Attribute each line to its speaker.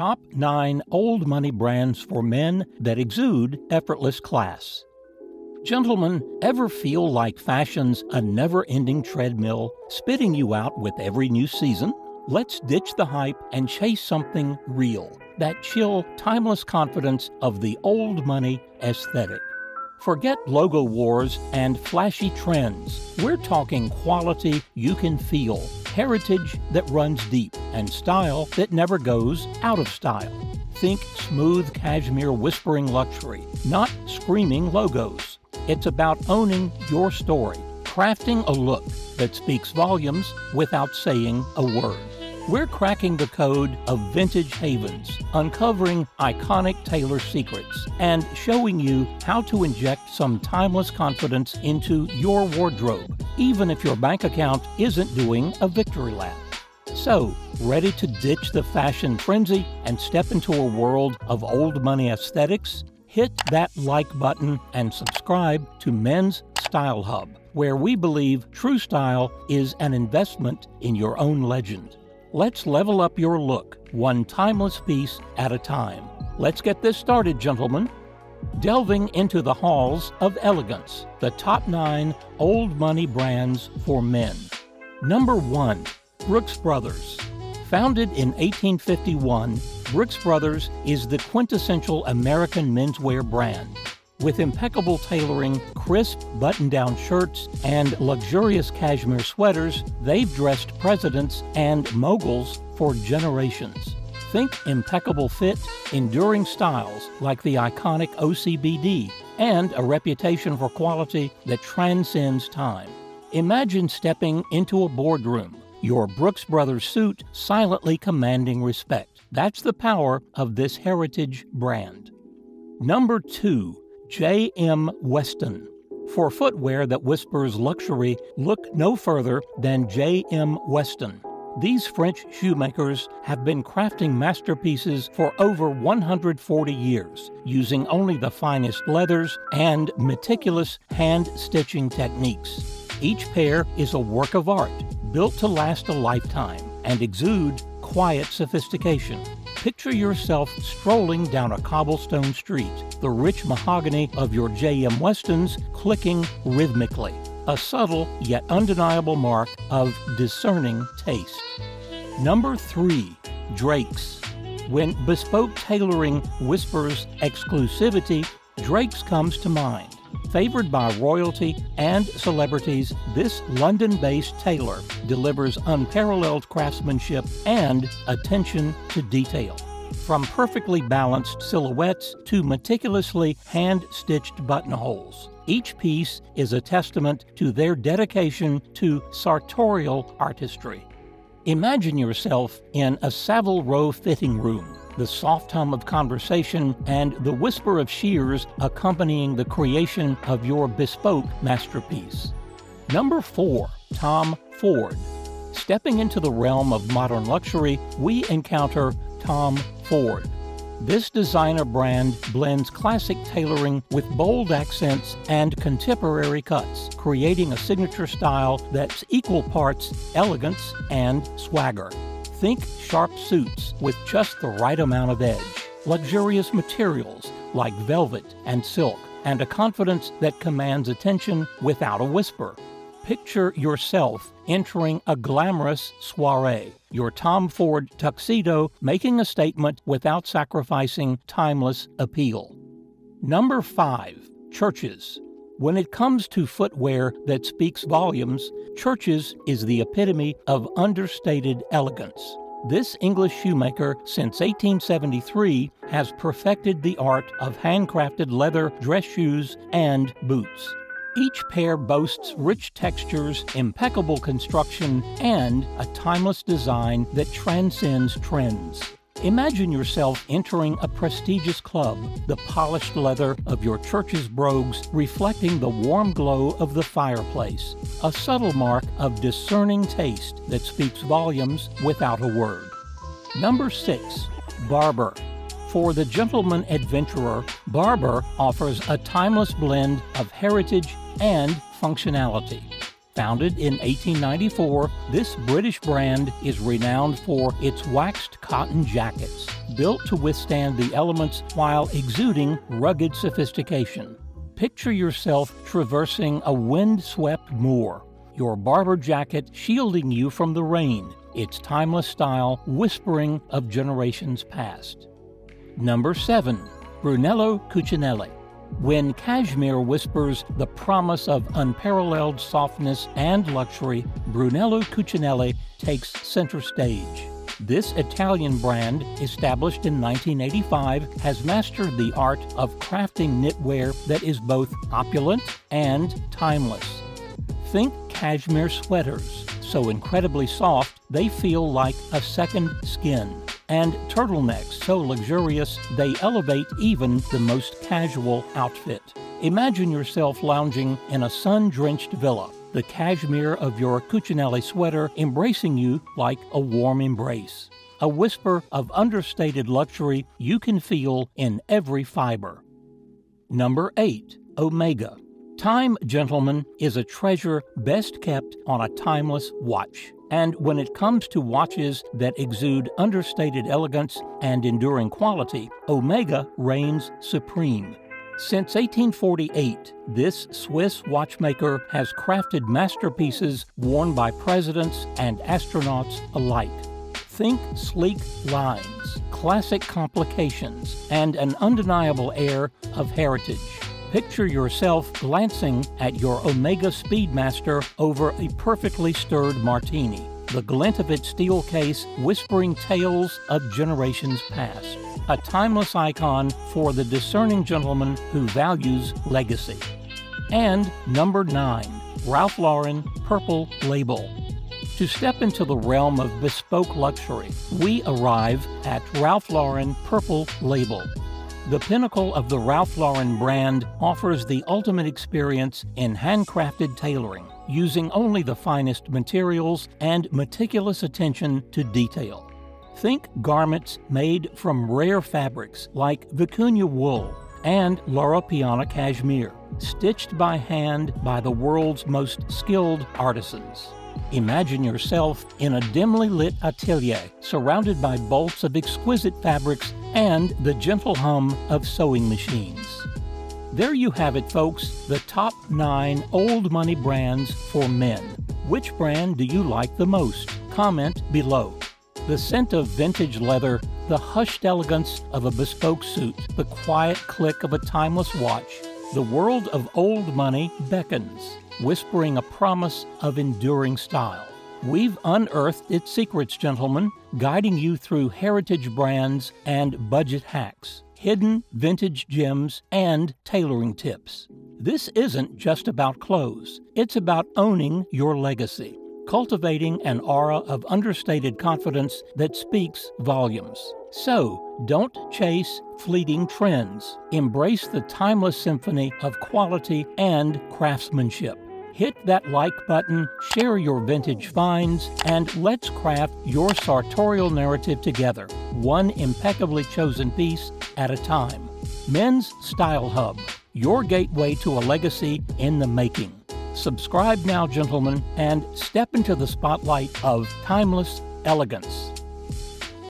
Speaker 1: Top 9 Old Money Brands for Men That Exude Effortless Class. Gentlemen, ever feel like fashion's a never ending treadmill, spitting you out with every new season? Let's ditch the hype and chase something real that chill, timeless confidence of the old money aesthetic. Forget logo wars and flashy trends. We're talking quality you can feel, heritage that runs deep, and style that never goes out of style. Think smooth cashmere whispering luxury, not screaming logos. It's about owning your story, crafting a look that speaks volumes without saying a word. We're cracking the code of vintage havens, uncovering iconic tailor secrets, and showing you how to inject some timeless confidence into your wardrobe, even if your bank account isn't doing a victory lap. So, ready to ditch the fashion frenzy and step into a world of old money aesthetics? Hit that like button and subscribe to Men's Style Hub, where we believe true style is an investment in your own legend. Let's level up your look, one timeless piece at a time. Let's get this started, gentlemen. Delving into the halls of elegance, the top nine old money brands for men. Number one, Brooks Brothers. Founded in 1851, Brooks Brothers is the quintessential American menswear brand with impeccable tailoring, crisp button down shirts, and luxurious cashmere sweaters, they've dressed presidents and moguls for generations. Think impeccable fit, enduring styles like the iconic OCBD, and a reputation for quality that transcends time. Imagine stepping into a boardroom, your Brooks Brothers suit silently commanding respect. That's the power of this heritage brand. Number two, J.M. Weston. For footwear that whispers luxury, look no further than J.M. Weston. These French shoemakers have been crafting masterpieces for over 140 years, using only the finest leathers and meticulous hand stitching techniques. Each pair is a work of art, built to last a lifetime and exude quiet sophistication. Picture yourself strolling down a cobblestone street, the rich mahogany of your J.M. Westons clicking rhythmically, a subtle yet undeniable mark of discerning taste. Number 3. Drake's. When bespoke tailoring whispers exclusivity, Drake's comes to mind. Favored by royalty and celebrities, this London based tailor delivers unparalleled craftsmanship and attention to detail. From perfectly balanced silhouettes to meticulously hand stitched buttonholes, each piece is a testament to their dedication to sartorial artistry. Imagine yourself in a Savile Row fitting room the soft hum of conversation, and the whisper of shears accompanying the creation of your bespoke masterpiece. Number four, Tom Ford. Stepping into the realm of modern luxury, we encounter Tom Ford. This designer brand blends classic tailoring with bold accents and contemporary cuts, creating a signature style that's equal parts elegance and swagger. Think sharp suits with just the right amount of edge, luxurious materials like velvet and silk, and a confidence that commands attention without a whisper. Picture yourself entering a glamorous soiree, your Tom Ford tuxedo making a statement without sacrificing timeless appeal. Number 5. Church's. When it comes to footwear that speaks volumes, Church's is the epitome of understated elegance. This English shoemaker, since 1873, has perfected the art of handcrafted leather dress shoes and boots. Each pair boasts rich textures, impeccable construction, and a timeless design that transcends trends. Imagine yourself entering a prestigious club, the polished leather of your church's brogues reflecting the warm glow of the fireplace, a subtle mark of discerning taste that speaks volumes without a word. Number 6. Barbour. For the gentleman adventurer, Barbour offers a timeless blend of heritage and functionality. Founded in 1894, this British brand is renowned for its waxed cotton jackets, built to withstand the elements while exuding rugged sophistication. Picture yourself traversing a wind-swept moor, your Barbour jacket shielding you from the rain, its timeless style whispering of generations past. Number 7. Brunello Cucinelli when cashmere whispers the promise of unparalleled softness and luxury, Brunello Cucinelli takes center stage. This Italian brand, established in 1985, has mastered the art of crafting knitwear that is both opulent and timeless. Think cashmere sweaters, so incredibly soft they feel like a second skin and turtlenecks so luxurious they elevate even the most casual outfit. Imagine yourself lounging in a sun drenched villa, the cashmere of your Cucinelli sweater embracing you like a warm embrace. A whisper of understated luxury you can feel in every fiber. Number 8. Omega. Time, gentlemen, is a treasure best kept on a timeless watch. And when it comes to watches that exude understated elegance and enduring quality, Omega reigns supreme. Since 1848, this Swiss watchmaker has crafted masterpieces worn by presidents and astronauts alike. Think sleek lines, classic complications, and an undeniable air of heritage. Picture yourself glancing at your Omega Speedmaster over a perfectly stirred martini, the glint of its steel case whispering tales of generations past. A timeless icon for the discerning gentleman who values legacy. And number 9, Ralph Lauren Purple Label. To step into the realm of bespoke luxury, we arrive at Ralph Lauren Purple Label the pinnacle of the Ralph Lauren brand offers the ultimate experience in handcrafted tailoring, using only the finest materials and meticulous attention to detail. Think garments made from rare fabrics like vicuña wool and Loro Piana cashmere, stitched by hand by the world's most skilled artisans. Imagine yourself in a dimly lit atelier surrounded by bolts of exquisite fabrics and the gentle hum of sewing machines. There you have it, folks, the top nine old money brands for men. Which brand do you like the most? Comment below. The scent of vintage leather, the hushed elegance of a bespoke suit, the quiet click of a timeless watch, the world of old money beckons, whispering a promise of enduring style. We've unearthed its secrets, gentlemen, guiding you through heritage brands and budget hacks, hidden vintage gems, and tailoring tips. This isn't just about clothes, it's about owning your legacy, cultivating an aura of understated confidence that speaks volumes. So, don't chase fleeting trends. Embrace the timeless symphony of quality and craftsmanship hit that like button, share your vintage finds, and let's craft your sartorial narrative together, one impeccably chosen piece at a time. Men's Style Hub, your gateway to a legacy in the making. Subscribe now, gentlemen, and step into the spotlight of timeless elegance.